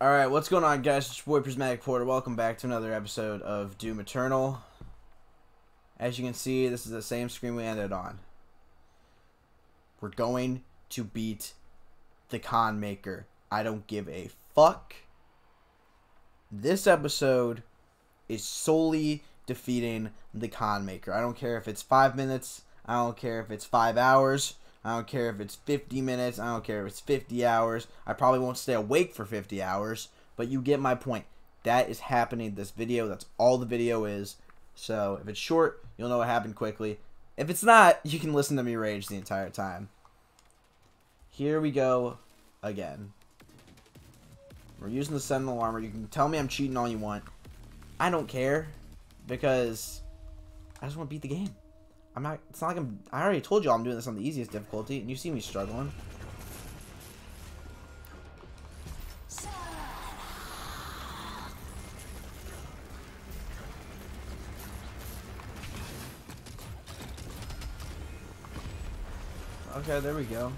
All right, what's going on, guys? It's your boy Prismatic Porter. Welcome back to another episode of Doom Eternal. As you can see, this is the same screen we ended on. We're going to beat the Khan Maker. I don't give a fuck. This episode is solely defeating the Khan Maker. I don't care if it's five minutes. I don't care if it's five hours. I don't care if it's 50 minutes. I don't care if it's 50 hours. I probably won't stay awake for 50 hours, but you get my point. That is happening this video. That's all the video is. So if it's short, you'll know what happened quickly. If it's not, you can listen to me rage the entire time. Here we go again. We're using the Sentinel armor. You can tell me I'm cheating all you want. I don't care because I just want to beat the game. I'm not, it's not like I'm, I already told you I'm doing this on the easiest difficulty, and you see me struggling. Okay, there we go.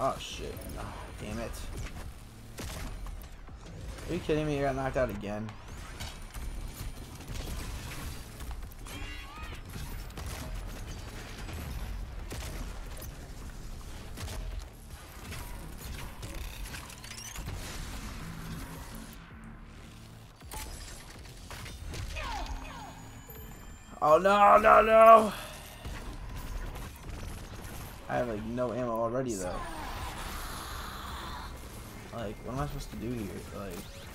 Oh shit. Oh, damn it. Are you kidding me? I got knocked out again. Oh no, no, no! I have like no ammo already though. Like, what am I supposed to do here? Like...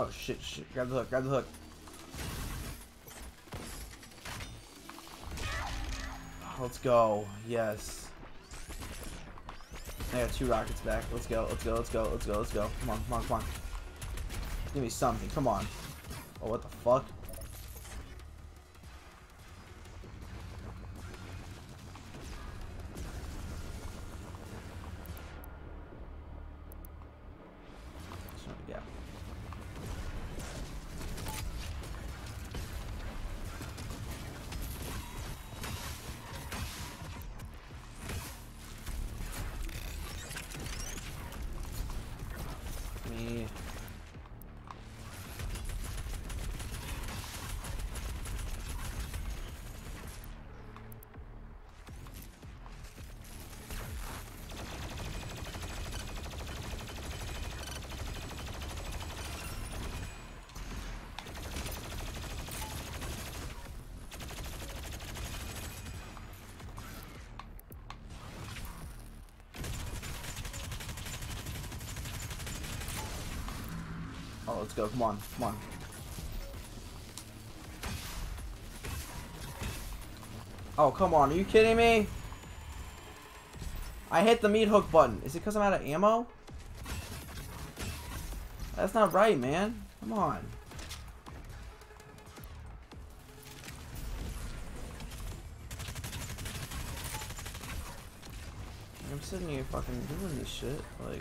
Oh shit, shit. Grab the hook, grab the hook. Let's go. Yes. I got two rockets back. Let's go, let's go, let's go, let's go, let's go. Come on, come on, come on. Give me something. Come on. Oh, what the fuck? Let's go. Come on. Come on. Oh, come on. Are you kidding me? I hit the meat hook button. Is it because I'm out of ammo? That's not right, man. Come on. I'm sitting here fucking doing this shit. Like...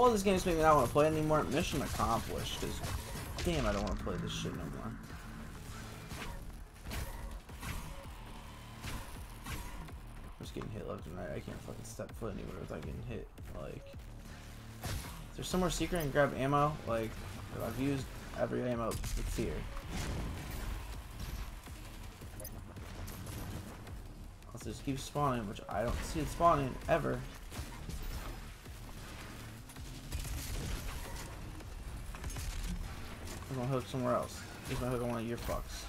The these games make me not want to play anymore. Mission accomplished. Because, damn, I don't want to play this shit no more. I'm just getting hit left and right. I can't fucking step foot anywhere without getting hit. Like, is There's somewhere secret and grab ammo. Like, I've used every ammo that's here. Let's just keep spawning, which I don't see it spawning ever. Hook somewhere else. Here's my hook on one of your fucks.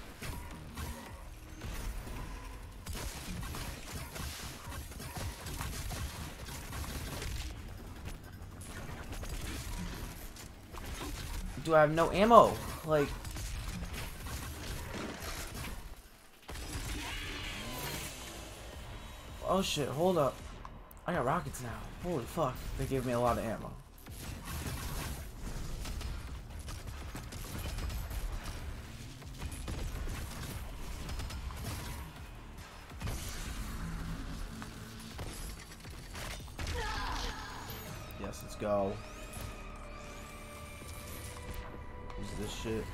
Do I have no ammo? Like... Oh shit, hold up. I got rockets now. Holy fuck. They gave me a lot of ammo. Go. Use this shit.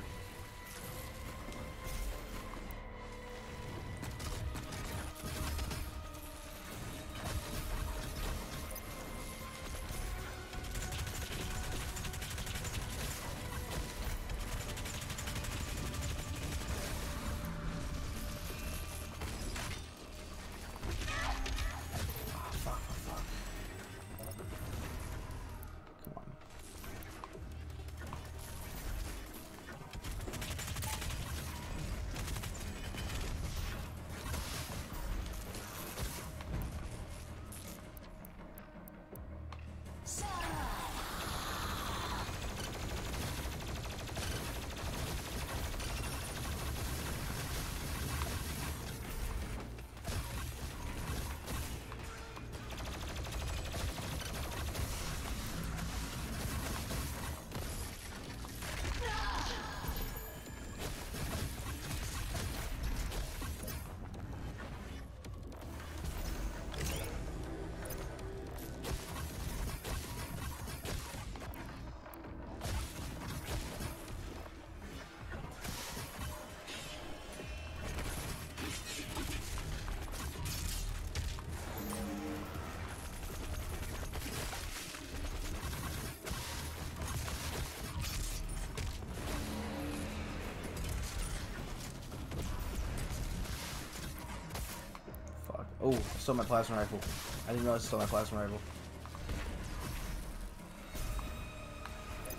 Stole my plasma rifle. I didn't realize I stole my plasma rifle.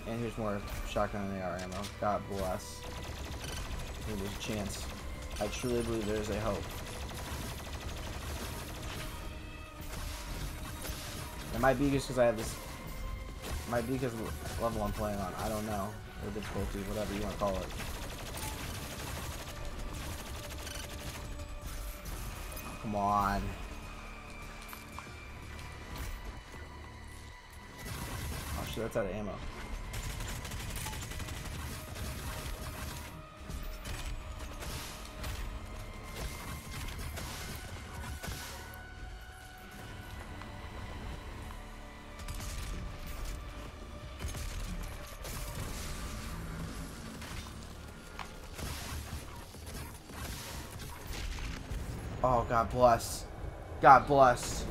And here's more shotgun and AR ammo. God bless. There's a chance. I truly believe there is a hope. It might be just because I have this. It might be because level I'm playing on. I don't know. Or difficulty, whatever you want to call it. Come on. That's out of ammo. Oh, God bless. God bless.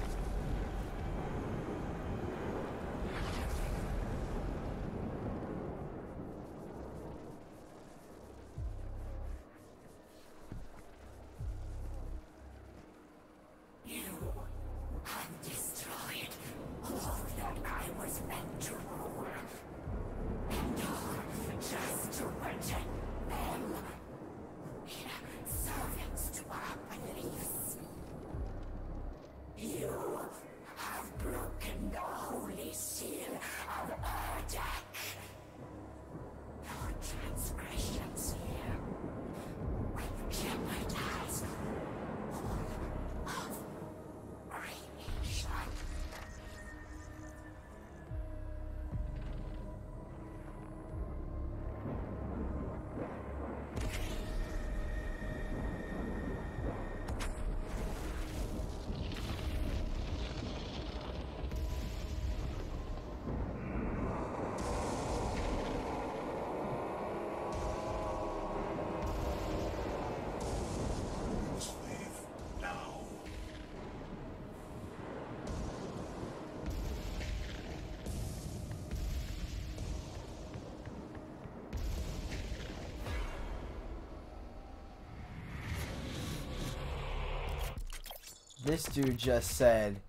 This dude just said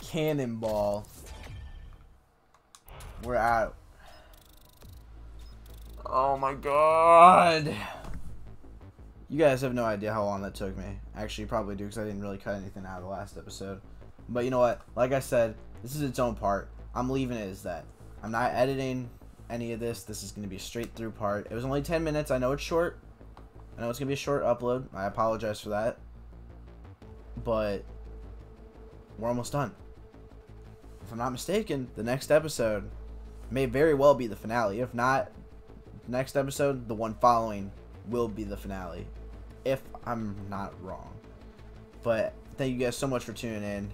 cannonball. We're out. Oh my god. You guys have no idea how long that took me. Actually, probably do because I didn't really cut anything out of the last episode. But you know what? Like I said, this is its own part. I'm leaving it as that. I'm not editing any of this. This is going to be a straight through part. It was only 10 minutes. I know it's short. I know it's going to be a short upload. I apologize for that. But we're almost done. If I'm not mistaken, the next episode may very well be the finale. If not, next episode, the one following, will be the finale. If I'm not wrong. But thank you guys so much for tuning in.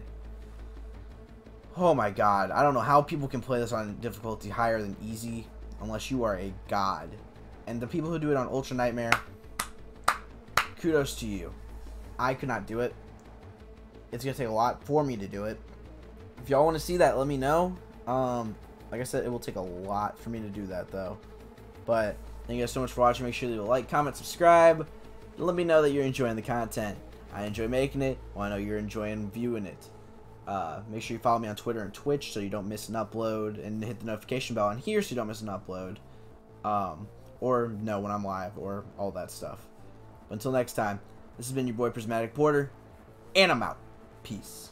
Oh my god. I don't know how people can play this on difficulty higher than easy unless you are a god. And the people who do it on Ultra Nightmare, kudos to you. I could not do it. It's to take a lot for me to do it. If y'all want to see that, let me know. Um, like I said, it will take a lot for me to do that, though. But thank you guys so much for watching. Make sure to like, comment, subscribe. Let me know that you're enjoying the content. I enjoy making it. Well, I know you're enjoying viewing it. Uh, make sure you follow me on Twitter and Twitch so you don't miss an upload, and hit the notification bell on here so you don't miss an upload. Um, or know when I'm live, or all that stuff. But until next time, this has been your boy Prismatic Porter, and I'm out. Peace.